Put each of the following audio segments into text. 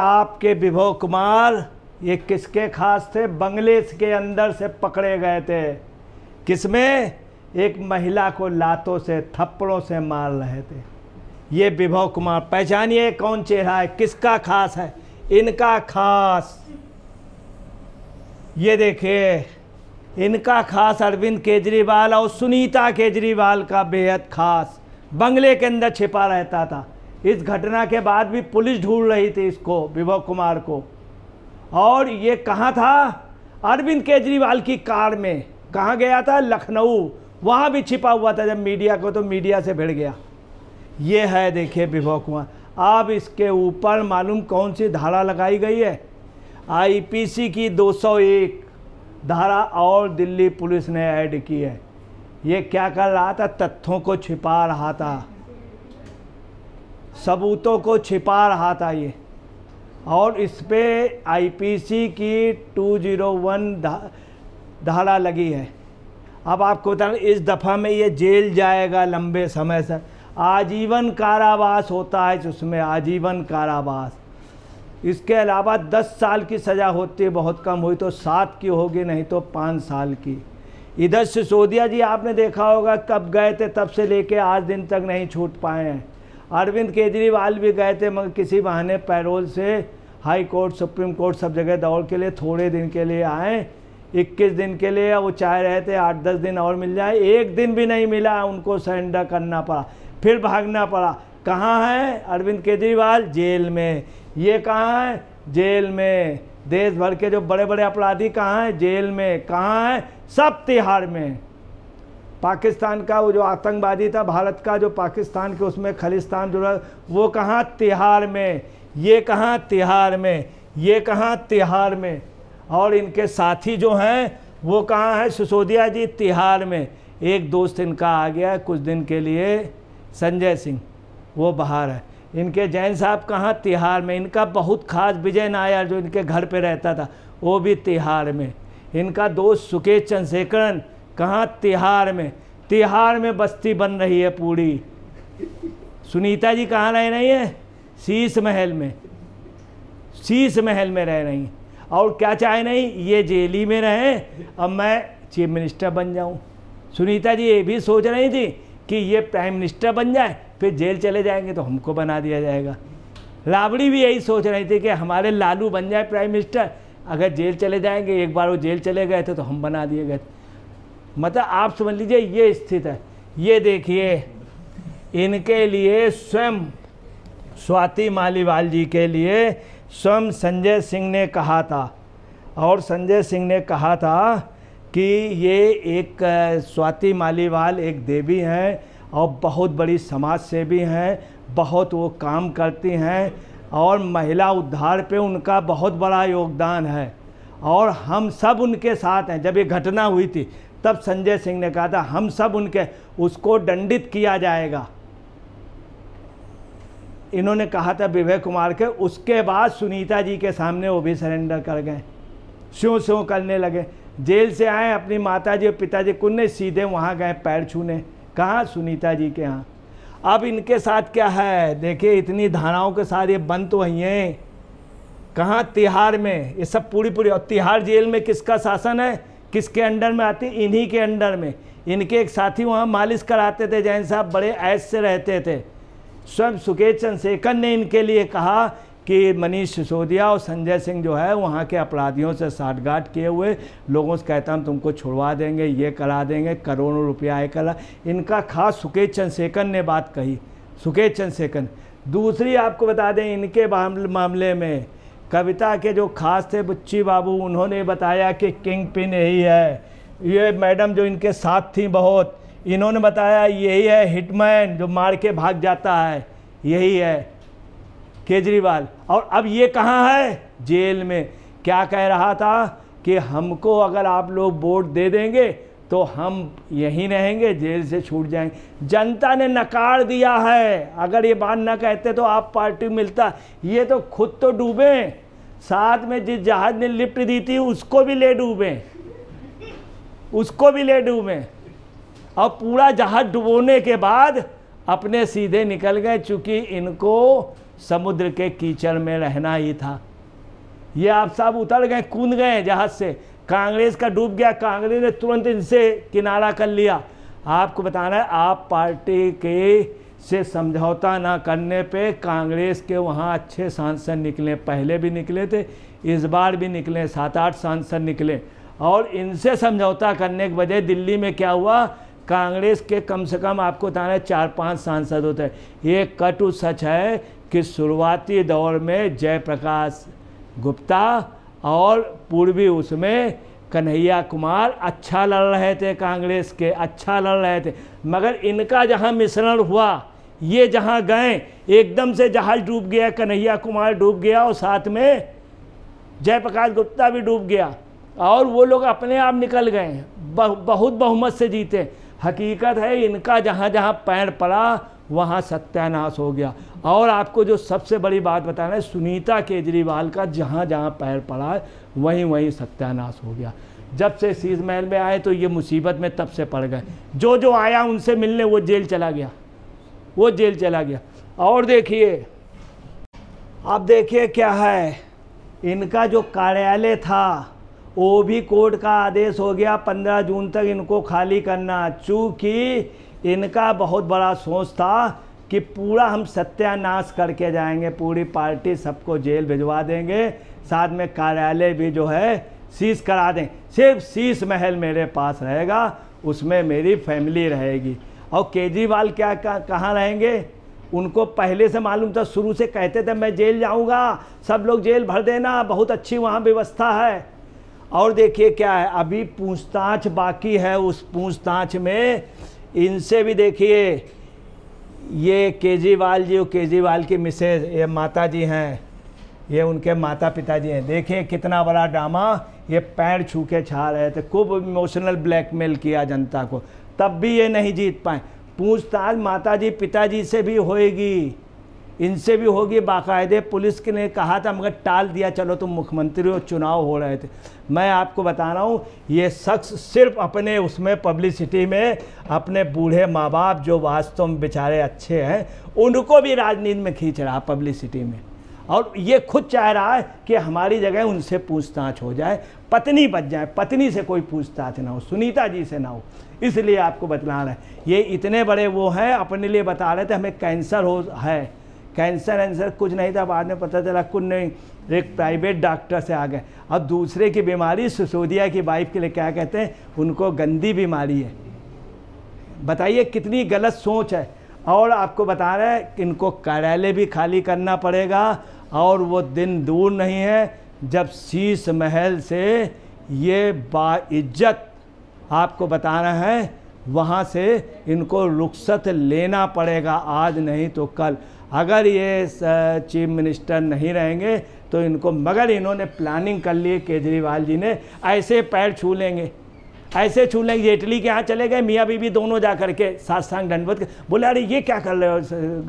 आपके विभव कुमार, ये किसके खास थे? बंगलेश के अंदर से पकड़े गए थे। किसमें? एक महिला को लातों से, थप्पड़ों से मार रहे थे। ये विभव कुमार, पहचानिए कौन चेहरा है? किसका खास है? इनका खास। ये देखिए, इनका खास अरविंद केजरीवाल और सुनीता केजरीवाल का बेहद खास। बंगले के अंदर छिपा रहता था। इस घटना के बाद भी पुलिस ढूंढ रही थी इसको, विभव कुमार को। और ये कहाँ था? अरविंद केजरीवाल की कार में। कहाँ गया था? लखनऊ। वहाँ भी छिपा हुआ था जब मीडिया को तो मीडिया से भिड़ गया। ये है देखिए विभव कुमार, अब इसके ऊपर मालूम कौन सी धारा लगाई गई है? आईपीसी की 201 धारा और दिल्ली पुलिस ने ऐड की है। ये क्या कर रहा था? तथ्यों को छिपा रहा था। सबूतों को छिपा रहा था ये। और इस पे आईपीसी की 201 धा, धारा लगी है। अब आपको बता इस दफ़ा में ये जेल जाएगा लंबे समय से। आजीवन कारावास होता है उसमें आजीवन कारावास। इसके अलावा 10 साल की सज़ा होती है बहुत कम हुई तो सात की होगी नहीं तो पाँच साल की। इधर सिसोदिया जी आपने देखा होगा कब गए थे तब से लेके आज दिन तक नहीं छूट पाए हैं। अरविंद केजरीवाल भी गए थे, मगर किसी बहाने पैरोल से हाई कोर्ट, सुप्रीम कोर्ट सब जगह दौड़ के लिए, थोड़े दिन के लिए आए। 21 दिन के लिए वो चाह रहे थे, आठ दस दिन और मिल जाए। एक दिन भी नहीं मिला, उनको सरेंडर करना पड़ा, फिर भागना पड़ा। कहाँ है अरविंद केजरीवाल? जेल में। ये कहाँ है? जेल में। देश भर के जो बड़े बड़े अपराधी कहाँ हैं? जेल में। कहाँ हैं? सब तिहाड़ में। पाकिस्तान का वो जो आतंकवादी था, भारत का जो पाकिस्तान के उसमें खलिस्तान जुड़ा वो कहाँ तिहाड़ में? ये कहाँ तिहाड़ में? ये कहाँ तिहाड़ में? और इनके साथी जो हैं, वो कहाँ हैं? सिसोदिया जी तिहाड़ में। एक दोस्त इनका आ गया है कुछ दिन के लिए, संजय सिंह। वो बाहर है। इनके जैन साहब कहाँ तिहाड़ में? इनका बहुत खास विजय नायर जो इनके घर पे रहता था, वो भी तिहाड़ में। इनका दोस्त सुकेश चंद्रशेखरन कहाँ तिहार में? तिहार में बस्ती बन रही है पूरी। सुनीता जी कहाँ रह रही है? शीश महल में। शीश महल में रह रही और क्या चाहे नहीं, ये जेली में रहें, अब मैं चीफ मिनिस्टर बन जाऊँ। सुनीता जी ये भी सोच रही थी कि ये प्राइम मिनिस्टर बन जाए, फिर जेल चले जाएँगे तो हमको बना दिया जाएगा। राबड़ी भी यही सोच रही थी कि हमारे लालू बन जाए प्राइम मिनिस्टर। अगर जेल चले जाएँगे, एक बार वो जेल चले गए थे तो हम बना दिए गए मतलब आप समझ लीजिए, ये स्थित है। ये देखिए, इनके लिए स्वयं, स्वाति मालीवाल जी के लिए स्वयं संजय सिंह ने कहा था। और संजय सिंह ने कहा था कि ये एक स्वाति मालीवाल एक देवी हैं और बहुत बड़ी समाज सेवी हैं, बहुत वो काम करती हैं और महिला उद्धार पे उनका बहुत बड़ा योगदान है। और हम सब उनके साथ हैं। जब ये घटना हुई थी तब संजय सिंह ने कहा था, हम सब उनके, उसको दंडित किया जाएगा। इन्होंने कहा था विवेक कुमार के, उसके बाद सुनीता जी के सामने वो भी सरेंडर कर गए। स्यों स्यों करने लगे। जेल से आए, अपनी माता जी और पिताजी कुन्ने सीधे वहाँ गए पैर छूने। कहाँ, सुनीता जी के यहाँ। अब इनके साथ क्या है? देखिए, इतनी धाराओं के साथ ये बंद तो वही हैं। कहाँ तिहाड़ में? ये सब पूरी पूरी और तिहाड़ जेल में किसका शासन है? किसके अंडर में आती? इन्हीं के अंडर में। इनके एक साथी वहाँ मालिश कराते थे, जैन साहब बड़े ऐश से रहते थे। स्वयं सुकेत चंद्रशेखर ने इनके लिए कहा कि, मनीष सिसोदिया और संजय सिंह जो है, वहाँ के अपराधियों से साठगांठ किए हुए, लोगों से कहता हम तुमको छुड़वा देंगे, ये करा देंगे, करोड़ों रुपया आय करा। इनका खास सुकेत चंद्रशेखर ने बात कही। सुकेत चंद्रशेखर दूसरी आपको बता दें, इनके मामले में कविता के जो खास थे बुच्ची बाबू, उन्होंने बताया कि किंग पिन यही है। ये मैडम जो इनके साथ थी बहुत, इन्होंने बताया यही है हिटमैन जो मार के भाग जाता है। यही है केजरीवाल। और अब ये कहाँ है? जेल में। क्या कह रहा था कि हमको अगर आप लोग वोट दे देंगे तो हम यहीं रहेंगे, जेल से छूट जाएँगे जनता ने नकार दिया है। अगर ये बात ना कहते तो आप पार्टी मिलता। ये तो खुद तो डूबे। साथ में जिस जहाज़ ने लिफ्ट दी थी, उसको भी ले डूबे। उसको भी ले डूबे। और पूरा जहाज़ डुबोने के बाद अपने सीधे निकल गए, चूँकि इनको समुद्र के कीचड़ में रहना ही था। ये आप सब उतर गए, कूद गए जहाज़ से। कांग्रेस का डूब गया, कांग्रेस ने तुरंत इनसे किनारा कर लिया। आपको बताना है, आप पार्टी के से समझौता ना करने पे कांग्रेस के वहाँ अच्छे सांसद निकले, पहले भी निकले थे, इस बार भी निकले, सात आठ सांसद निकले। और इनसे समझौता करने के बजाय दिल्ली में क्या हुआ, कांग्रेस के कम से कम आपको बताना है, चार पाँच सांसद होते हैं। ये कटु सच है कि शुरुआती दौर में जयप्रकाश गुप्ता और पूर्वी उसमें कन्हैया कुमार अच्छा लड़ रहे थे कांग्रेस के अच्छा लड़ रहे थे। मगर इनका जहाँ मिश्रण हुआ, ये जहाँ गए, एकदम से जहाज़ डूब गया, कन्हैया कुमार डूब गया और साथ में जयप्रकाश गुप्ता भी डूब गया। और वो लोग अपने आप निकल गए बहुत बहुमत से जीते। हकीकत है इनका जहाँ जहाँ पैर पड़ा वहाँ सत्यानाश हो गया। और आपको जो सबसे बड़ी बात बताना है, सुनीता केजरीवाल का जहाँ जहाँ पैर पड़ा है, वहीं वहीं सत्यानाश हो गया। जब से शीज महल में आए तो ये मुसीबत में तब से पड़ गए। जो जो आया उनसे मिलने, वो जेल चला गया। वो जेल चला गया। और देखिए, अब देखिए क्या है। इनका जो कार्यालय था वो भी कोर्ट का आदेश हो गया, पंद्रह जून तक इनको खाली करना। चूँकि इनका बहुत बड़ा सोच था कि पूरा हम सत्यानाश करके जाएँगे, पूरी पार्टी सबको जेल भिजवा देंगे, साथ में कार्यालय भी जो है सीज करा दें। सिर्फ़ शीश महल मेरे पास रहेगा, उसमें मेरी फैमिली रहेगी। और केजरीवाल क्या कहाँ रहेंगे? उनको पहले से मालूम था, शुरू से कहते थे, मैं जेल जाऊँगा, सब लोग जेल भर देना, बहुत अच्छी वहाँ व्यवस्था है। और देखिए क्या है, अभी पूछताछ बाकी है, उस पूछताछ में इनसे भी देखिए, ये केजरीवाल जी और केजरीवाल की मिसेज, ये माता जी हैं, ये उनके माता पिताजी हैं। देखिए कितना बड़ा ड्रामा, ये पैर छू के छा रहे थे, खूब इमोशनल ब्लैकमेल किया जनता को। तब भी ये नहीं जीत पाए। पूछताछ माता जी पिताजी से भी होएगी। इनसे भी होगी बाकायदे। पुलिस के ने कहा था, मगर टाल दिया, चलो तुम मुख्यमंत्री हो, चुनाव हो रहे थे। मैं आपको बता रहा हूँ, ये शख्स सिर्फ़ अपने, उसमें पब्लिसिटी में अपने बूढ़े माँ बाप जो वास्तव में बेचारे अच्छे हैं, उनको भी राजनीति में खींच रहा, पब्लिसिटी में। और ये खुद चाह रहा है कि हमारी जगह उनसे पूछताछ हो जाए, पत्नी बच जाए, पत्नी से कोई पूछताछ ना हो, सुनीता जी से ना हो। इसलिए आपको बतला रहे ये इतने बड़े वो हैं, अपने लिए बता रहे थे, हमें कैंसर हो, है। कैंसर एंसर कुछ नहीं था, बाद में पता चला कुछ नहीं, एक प्राइवेट डॉक्टर से आ गए। अब दूसरे की बीमारी सुसोदिया की वाइफ के लिए क्या कहते हैं, उनको गंदी बीमारी है। बताइए कितनी गलत सोच है। और आपको बता रहे हैं कि इनको कार्यालय भी खाली करना पड़ेगा, और वो दिन दूर नहीं है जब शीश महल से ये बाइज्जत आपको बताना है वहाँ से इनको रुखसत लेना पड़ेगा। आज नहीं तो कल। अगर ये चीफ मिनिस्टर नहीं रहेंगे तो इनको, मगर इन्होंने प्लानिंग कर ली केजरीवाल जी ने, ऐसे पैर छू लेंगे। ऐसे छू लेंगे जेटली के यहाँ चले गए, मियाँ बीबी दोनों जा करके सात सांग दंडवत बोले, अरे, ये क्या कर रहे हो?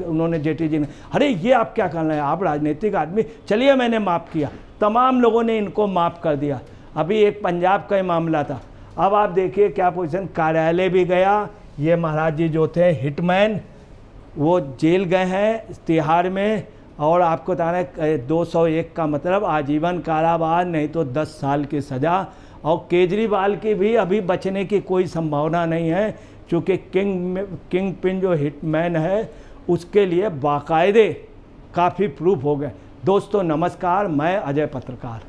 उन्होंने जेटली जी ने, अरे, ये आप क्या कर रहे हैं? आप राजनीतिक आदमी, चलिए मैंने माफ़ किया। तमाम लोगों ने इनको माफ़ कर दिया। अभी एक पंजाब का ही मामला था। अब आप देखिए क्या पोजिशन कार्यालय भी गया। ये महाराज जी जो थे, हिटमैन, वो जेल गए हैं, तिहाड़ में। और आपको बताना है दो सौ एक का मतलब आजीवन कारावास, नहीं तो दस साल की सज़ा। और केजरीवाल की भी अभी बचने की कोई संभावना नहीं है, क्योंकि किंग किंग पिन जो हिटमैन है, उसके लिए बाकायदे काफ़ी प्रूफ हो गए। दोस्तों, नमस्कार, मैं अजय पत्रकार।